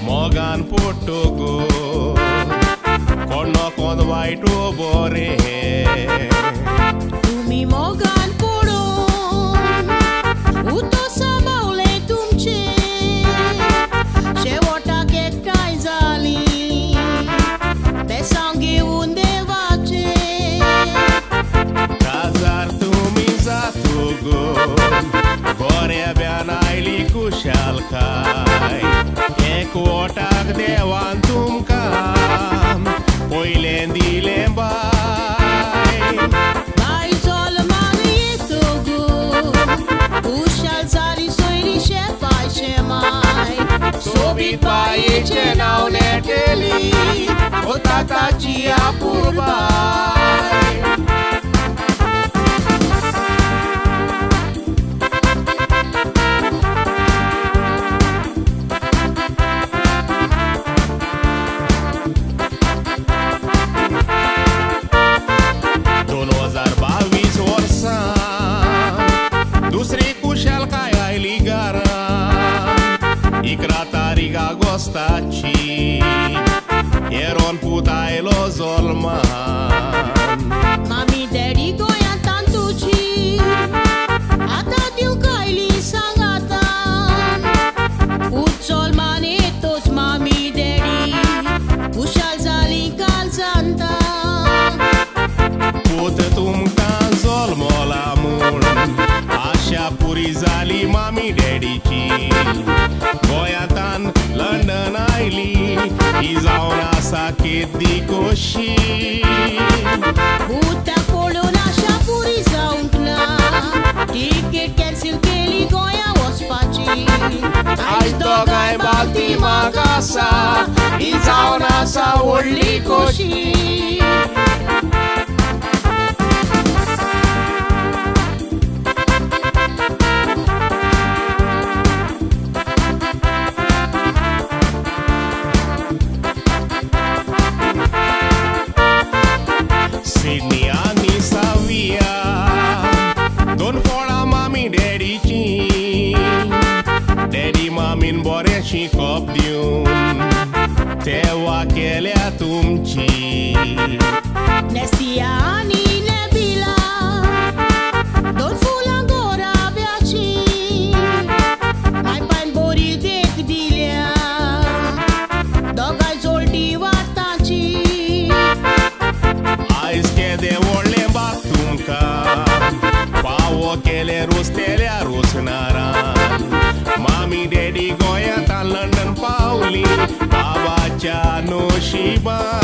Morgan Portogo Kono kon white bore. Tumi Morgan fayi chenau neteli, o tata. staci. Ieron putai lozol mai roșii Bute acolo la șapuri sau umpla. Tike chiar silcheli goia o spaci Ai toga balti magasa, casa Izauna sa urli coșii Dedici Dedi mami în bore și copdiun Te oachele atunci. Nesia ani Baba Chano Shiba.